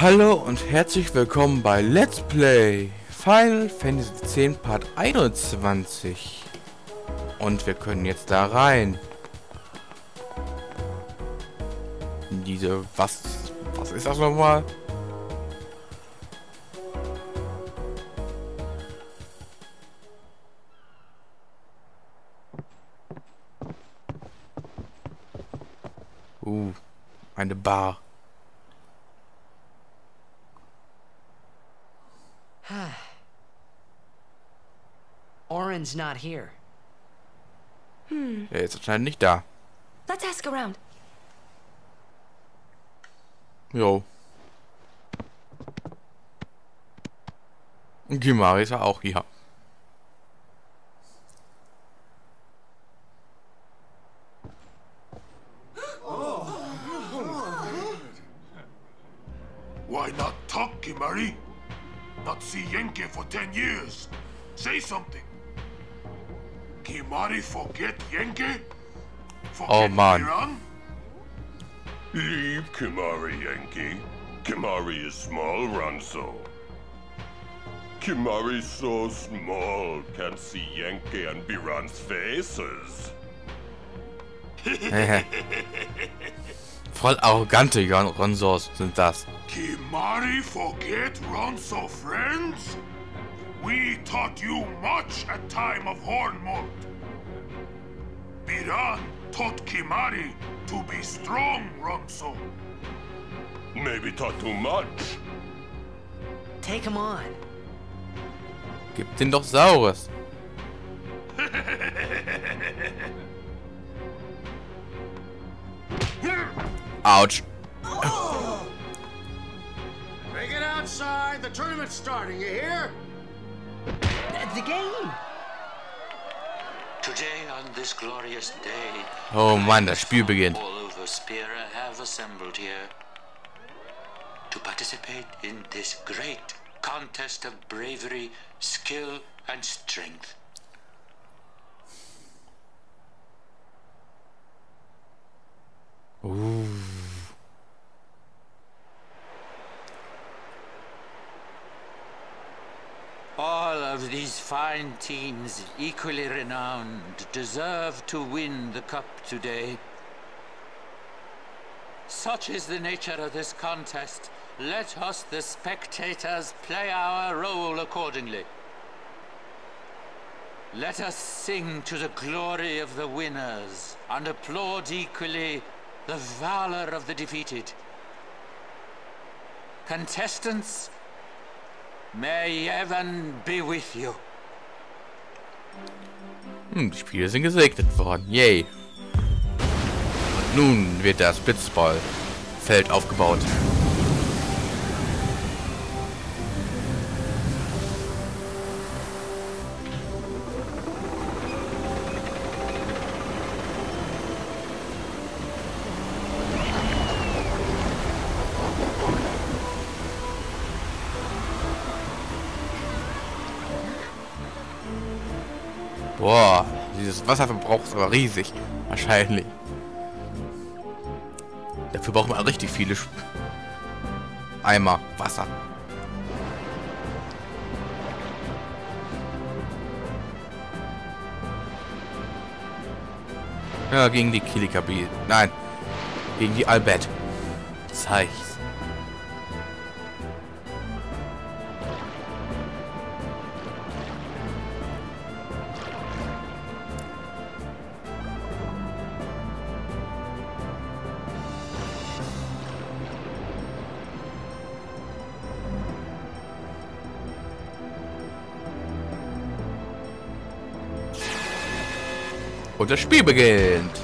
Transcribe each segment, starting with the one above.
Hallo und herzlich willkommen bei Let's Play Final Fantasy X Part 21. Und wir können jetzt da rein. Diese, was, was ist das nochmal? Uh, eine Bar. Oren's not here. Er ist anscheinend nicht da. Let's ask around. Jo. Gimari ist ja auch hier. Why not talk, Kimari? Not see Yenke for ten years. Say something. Kimari forget Yenke? Forget Oh, man. Miran? Leave Kimari, Yankee. Kimari is small, Ranso. Kimari's so small, can't see Yankee and Biran's faces. Voll arrogante Jon- Ronsors sind das. Kimari forget Ronso friends? We taught you much at time of Hornmold. Biran taught Kimari to be strong, Ronso. Maybe taught too much. Take him on. Gib den doch Saures. Autsch. Bring it outside. The tournament's starting. You hear? The game! Today, on this glorious day, Oh Mann, das Spiel beginnt. all over Spira have assembled here to participate in this great contest of bravery, skill, and strength. All of these fine teams, equally renowned, deserve to win the cup today. Such is the nature of this contest. Let us, the spectators, play our role accordingly. Let us sing to the glory of the winners and applaud equally the valor of the defeated. Contestants, may heaven be with you. Hm, die Spiele sind gesegnet worden. Yay. Und nun wird das Blitzballfeld aufgebaut. Boah, dieses Wasserverbrauch ist aber riesig. Wahrscheinlich. Dafür braucht man richtig viele Sch Eimer Wasser. Ja, gegen die Kilikabi. Nein. Gegen die Albert. Zeich's. Das Spiel beginnt.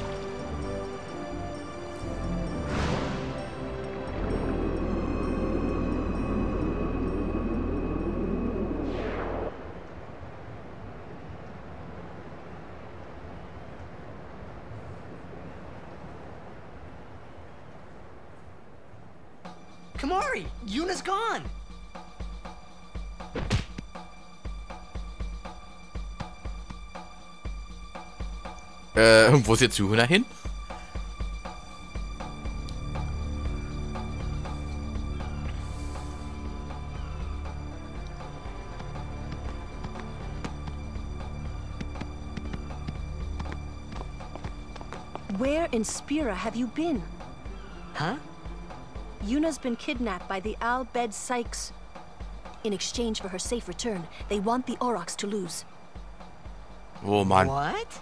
Kamari! Yuna's gone! Øh, äh, wo ist jetzt Juhuna hin? Where in Spira have you been? Huh? Yuna's been kidnapped by the Al-Bed Sykes. In exchange for her safe return, they want the Aurochs to lose. Oh man. What?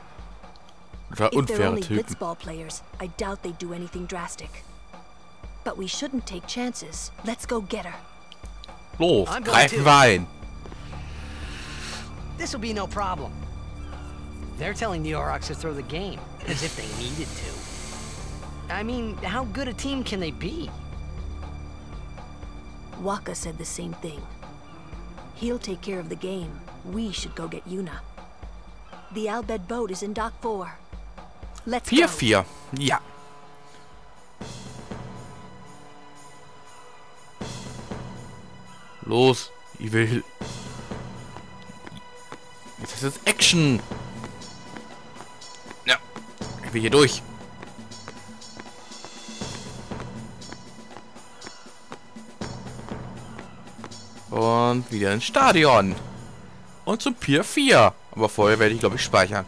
Das If they're only Typen. blitzball players, I doubt they'd do anything drastic. But we shouldn't take chances. Let's go get her. Los, I'm going greifen wir ein. This'll be no problem. They're telling the Aurochs to throw the game, as if they needed to. I mean, how good a team can they be? Waka said the same thing. He'll take care of the game. We should go get Yuna. The Albed boat is in Dock 4. Let's go. 4-4. Ja. Los, ich will... Jetzt ist es Action. Ja, ich will hier durch. Und wieder ins Stadion. Und zum Pier 4. Aber vorher werde ich, glaube ich, speichern.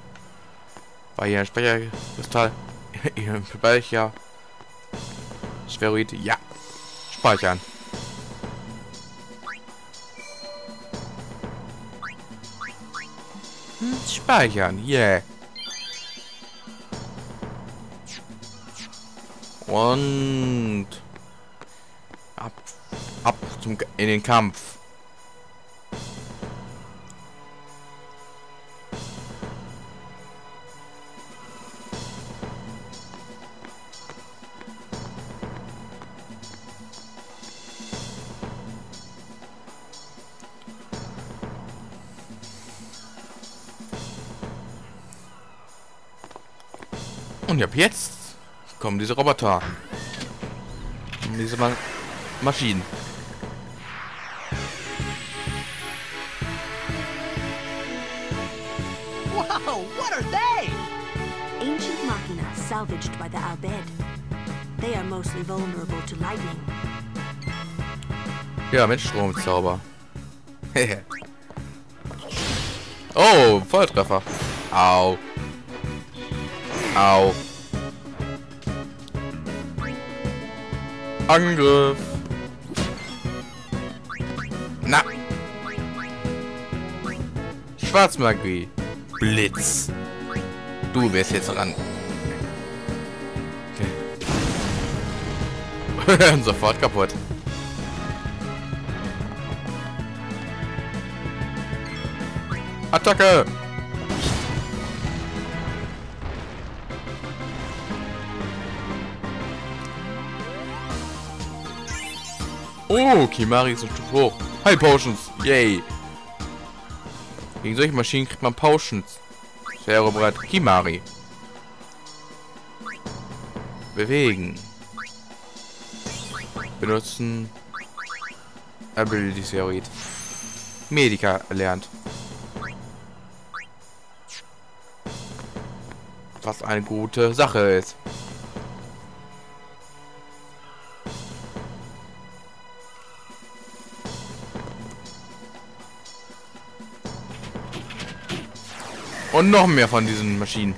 War hier ein Speicherkristall? Speicher. Spheroid, ja. Speichern. Hm, Speichern, yeah. Und ab, ab zum in den Kampf. Und ab jetzt kommen diese Roboter. Und Diese Ma Maschinen. Whoa, what are they? Ancient machina salvaged by the Albed. They are mostly vulnerable to lightning. Ja, mit Stromzauber. oh, Volltreffer. Au. Au. Angriff. Na. Schwarzmagie. Blitz. Du wärst jetzt. Okay. Sofort kaputt. Attacke! Oh, Kimari ist ein Stück hoch. Hi, Potions. Yay. Gegen solche Maschinen kriegt man Potions. Wäre bereit. Kimari. Bewegen. Benutzen. Ability Steroid. Medica erlernt. Was eine gute Sache ist. Und noch mehr von diesen Maschinen.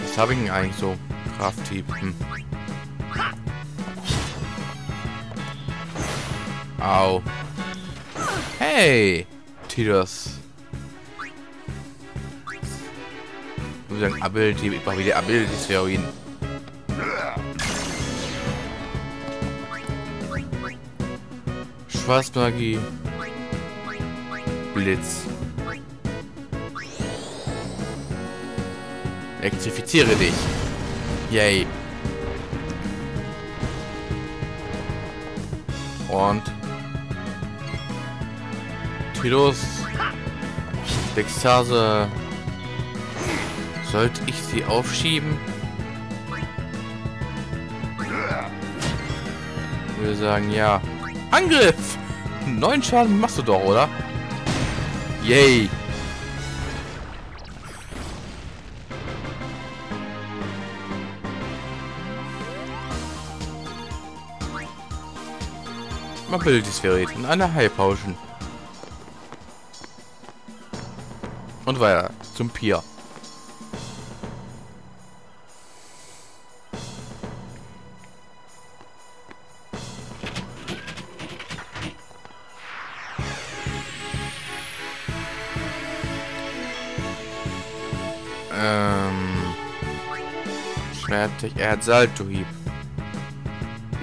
Was habe ich denn eigentlich so? Krafttyp. Hm. Au. Hey! Titus. Ich muss sagen, Ability. Ich brauche wieder Abilities Schwarzmagie. Blitz. Elektrifiziere dich. Yay. Und Tilos Dextase. Sollte ich sie aufschieben? Würde sagen, ja. Angriff! Neun Schaden machst du doch, oder? Yay! Man bildet die Sphäre in einer High Potion. Und weiter zum Pier. Schwertig. Er hat Saltohieb.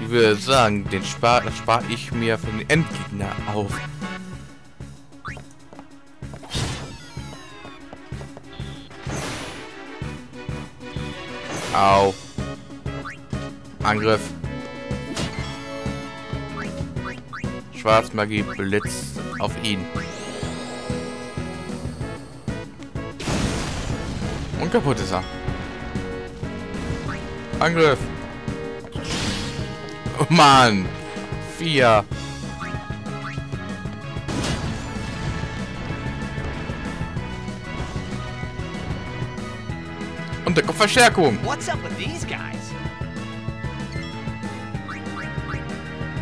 Ich würde sagen, den spare ich mir für den Endgegner auf. Au. Angriff. Schwarzmagie Blitz auf ihn. Und kaputt ist er. Angriff. Oh Mann. Vier. Und der Verstärkung. What's up with these guys?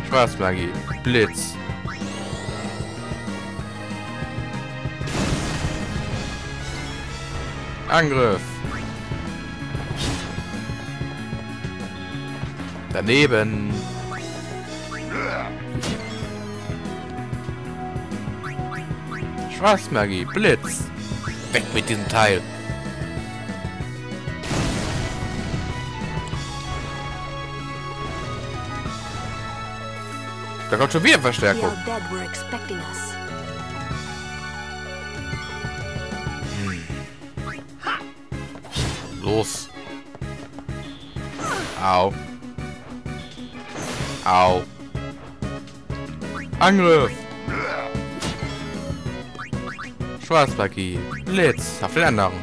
Schwarzmagie. Blitz. Angriff. Daneben. Schwarzmagie. Blitz. Weg mit diesem Teil. Da kommt schon wieder Verstärkung. Us. Los. Au. Au. Angriff. Schwarzmagie. Blitz. Auf den anderen.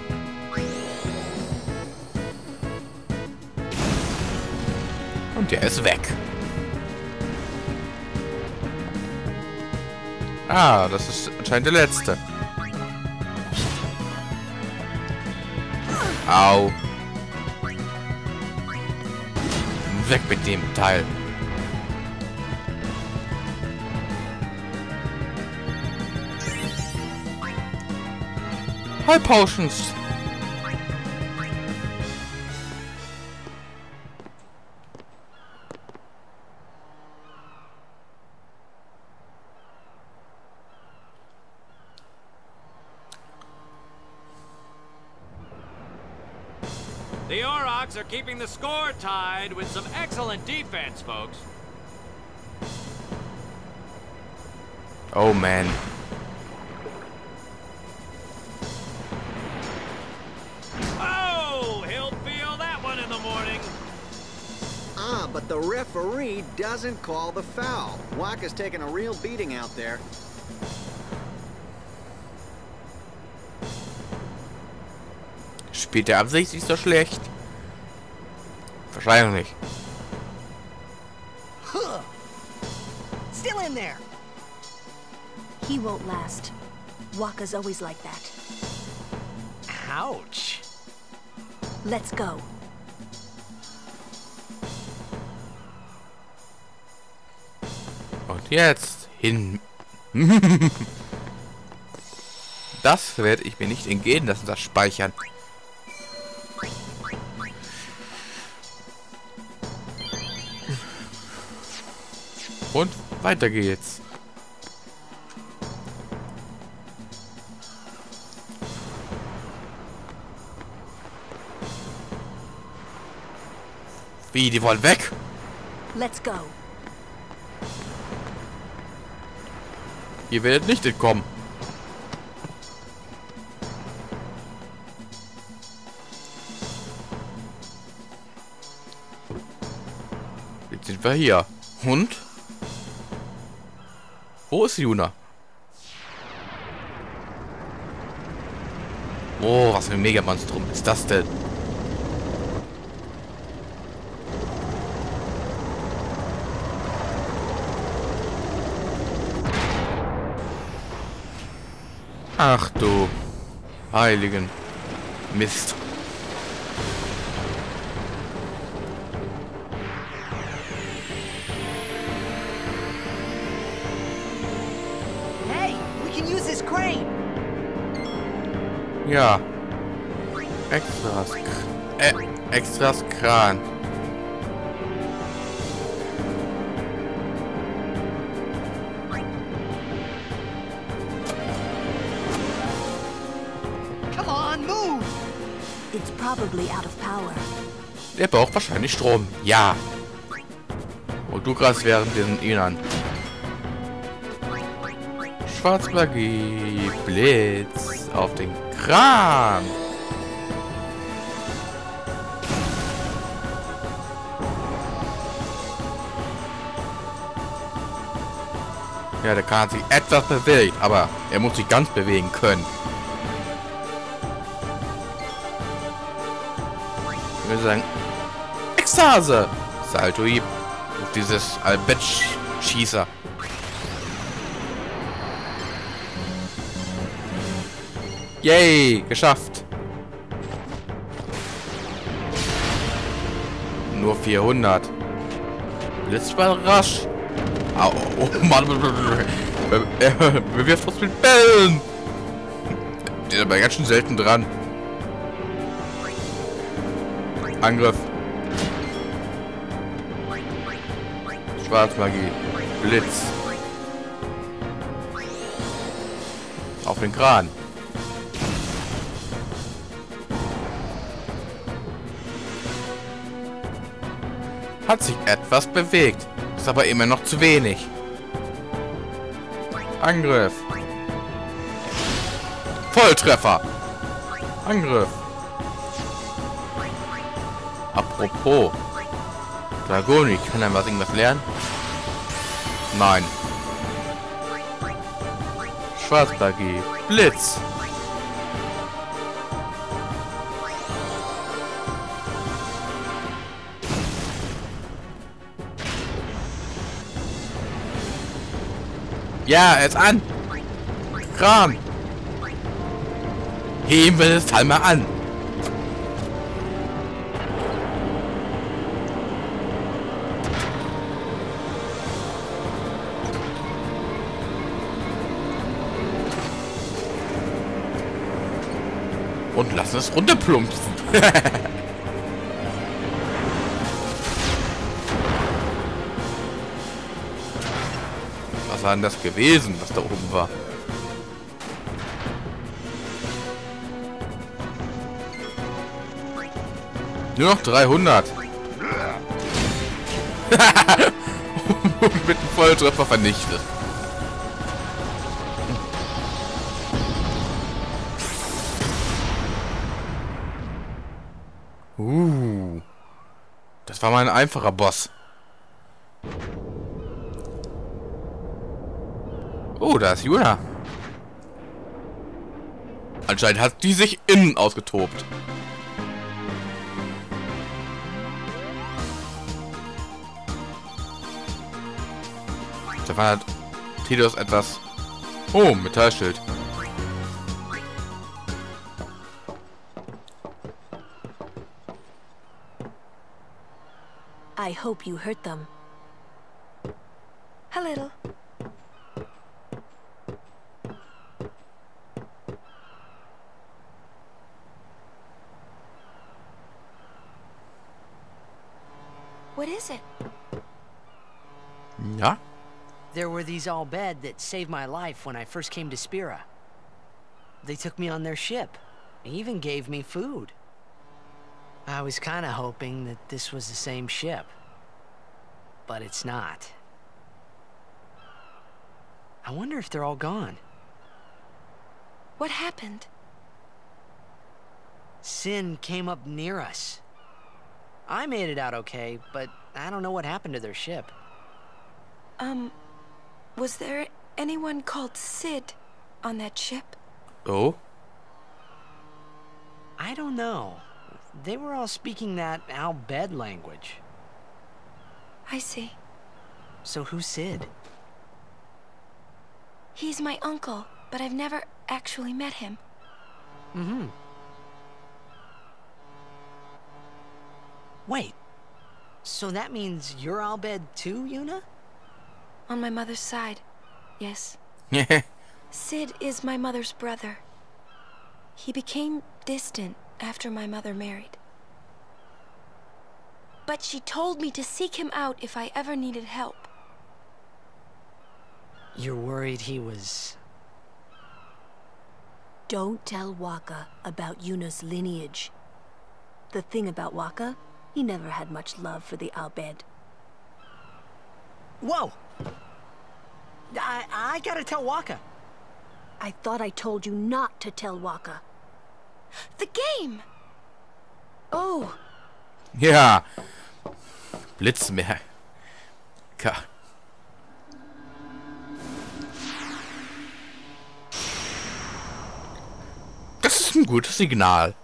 Und der ist weg. Ah, das ist anscheinend der letzte. Au. Weg mit dem Teil. High Potions. The Aurochs are keeping the score tied with some excellent defense, folks. Oh man. The referee doesn't call the foul. Waka's taking a real beating out there. Spielt er absichtlich so schlecht? Wahrscheinlich nicht. Still in there. He won't last. Waka's always like that. Ouch. Let's go. Jetzt hin. Das werde ich mir nicht entgehen lassen, das Speichern. Und weiter geht's. Wie, die wollen weg? Let's go. Ihr werdet nicht entkommen. Jetzt sind wir hier. Und? Wo ist Juna? Oh, was für ein Megamonstrum ist das denn? Ach du heiligen Mist. Hey, we can use this crane. Ja. Extras. Äh, Extras Kran. Der braucht wahrscheinlich Strom. Ja. Und du grast während diesen Innern. Schwarzmagie. Blitz. Auf den Kran. Ja, der Kran hat sich etwas bewegt, aber er muss sich ganz bewegen können. Sagen, Ekstase! Saltohieb. Auf dieses Albet-Schießer. Yay! Geschafft! Nur 400. Blitzball rasch. Au, oh Mann. Er bewirft uns mit Bällen. Der ist aber ganz schön selten dran. Angriff. Schwarzmagie. Blitz. Auf den Kran. Hat sich etwas bewegt. Ist aber immer noch zu wenig. Angriff. Volltreffer. Angriff. Apropos. Dragoni, kann er was irgendwas lernen? Nein. Schwarzmagie. Blitz. Ja, jetzt an. Kram. Heben wir das Teil mal an. Es runterplumpsen. Was war denn das gewesen, was da oben war? Nur noch 300. Mit einem Volltreffer vernichtet. Das war mal ein einfacher Boss. Oh, da ist Juna. Anscheinend hat die sich innen ausgetobt. Stefan hat Tidus etwas... Oh, Metallschild. I hope you hurt them. A little. What is it? Ja? There were these all bed that saved my life when I first came to Spira. They took me on their ship. They even gave me food. I was kind of hoping that this was the same ship. But it's not. I wonder if they're all gone. What happened? Sin came up near us. I made it out okay, but I don't know what happened to their ship. Um, was there anyone called Sid on that ship? Oh? I don't know. They were all speaking that Al Bed language. I see. So who's Sid? He's my uncle, but I've never actually met him. Mm-hmm. Wait. So that means you're Al Bed too, Yuna? On my mother's side, yes. Yeah. Sid is my mother's brother. He became distant after my mother married. But she told me to seek him out if I ever needed help. You're worried he was... Don't tell Waka about Yuna's lineage. The thing about Waka, he never had much love for the Albed. Whoa! I, I gotta tell Waka. I thought I told you not to tell Waka. The game! Oh, Ja. Blitzmeer. Ka. Das ist ein gutes Signal.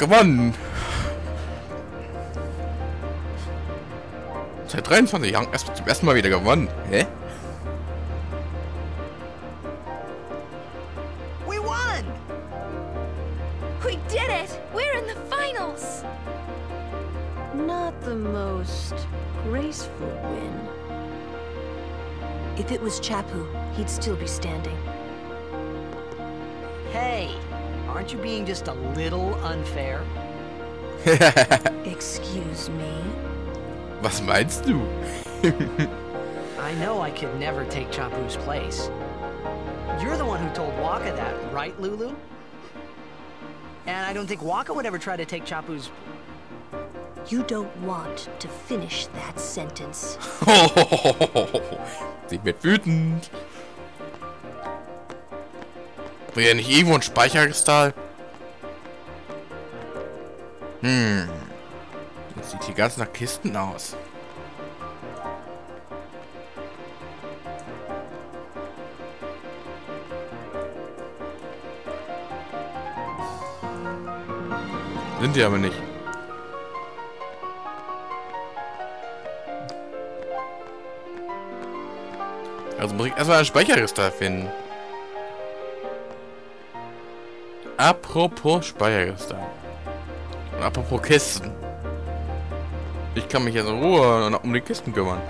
Gewonnen. Seit 23 Jahren erst zum ersten Mal wieder gewonnen. Hä? Unfair? Excuse me? Was meinst du? I know I could never take Chapu's place. You're the one who told Waka that, right, Lulu? And I don't think Waka would ever try to take Chapu's... You don't want to finish that sentence. Sie wird wütend. Will ja nicht irgendwo ein Speicherkristall? Hm. Das sieht hier ganz nach Kisten aus. Sind die aber nicht. Also muss ich erstmal ein Speicherkristall finden. Apropos Speicherkristall. Apropos Kisten. Ich kann mich jetzt in Ruhe um die Kisten kümmern.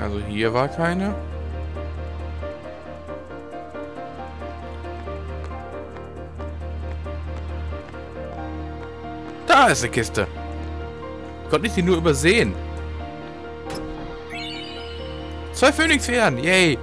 Also hier war keine. Da ist eine Kiste. Konnte ich sie nur übersehen. Zwei Phönixfedern, yay.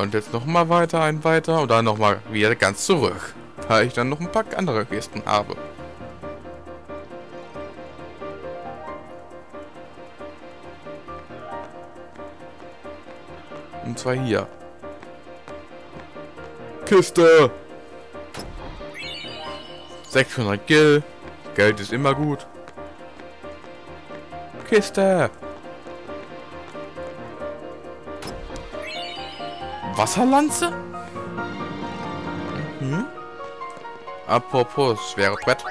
Und jetzt noch mal weiter, ein weiter und dann noch mal wieder ganz zurück, weil ich dann noch ein paar andere Kisten habe. Und zwar hier. Kiste! 600 Gil. Geld ist immer gut. Kiste! Wasserlanze? Mhm. Apropos, schwere Brett.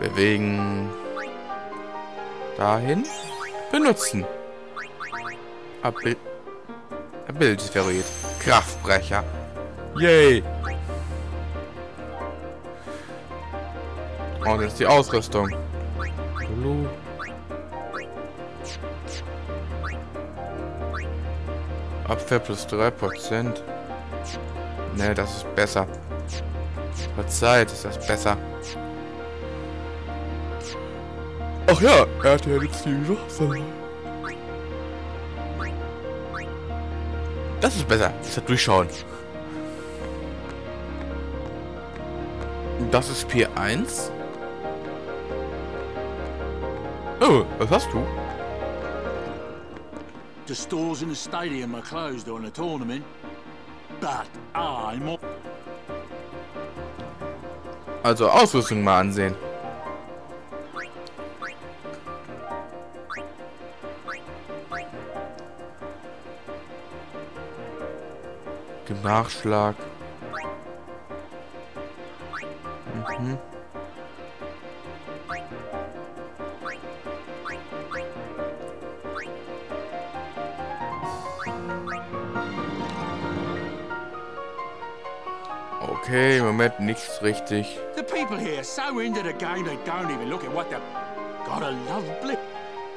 Bewegen. Dahin. Benutzen. Abil Ability-Ferroid. Kraftbrecher. Yay! Und jetzt die Ausrüstung. Abwehr plus 3%. Ne, das ist besser. Verzeiht ist das besser. Ach ja, er hat ja jetzt die Waffe. Das ist besser. Das ist durchschauen. Das ist Pier 1. Oh, was hast du? The stores in the stadium are closed on the tournament. But I'm... Also Ausrüstung mal ansehen. Nachschlag. Okay, im Moment nichts richtig. The people here so into the game they don't even look at what the God a lovely.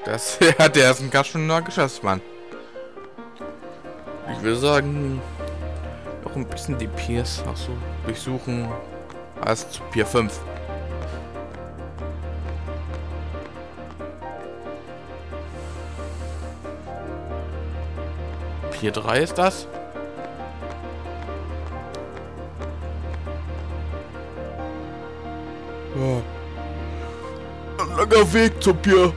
Das hat der ist ein ganz schöner Geschäftsmann. Ich würde sagen, noch ein bisschen die Piers Achso, durchsuchen. Als Pier 5. Pier 3 ist das? Langer Weg zum Pier.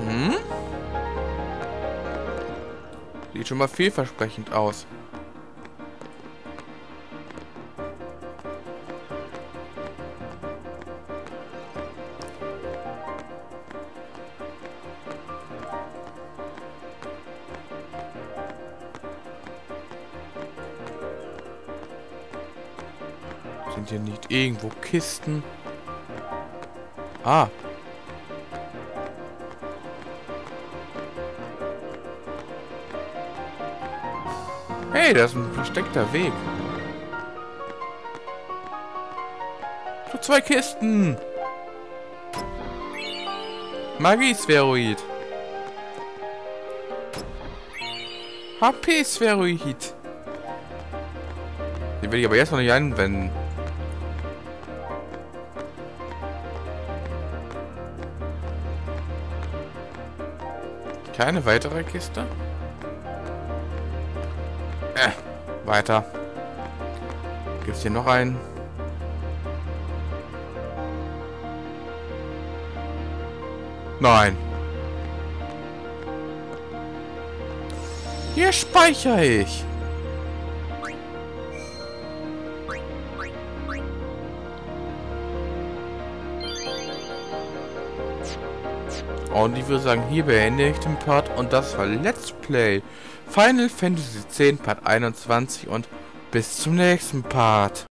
Mhm. Sieht schon mal vielversprechend aus. Irgendwo Kisten? Ah. Hey, da ist ein versteckter Weg. So zwei Kisten. Magie-Spheroid. HP-Spheroid. Den will ich aber jetzt noch nicht anwenden. Keine weitere Kiste? Äh, weiter. Gibt's hier noch einen? Nein. Hier speichere ich. Und ich würde sagen, hier beende ich den Part. Und das war Let's Play Final Fantasy X Part 21. Und bis zum nächsten Part.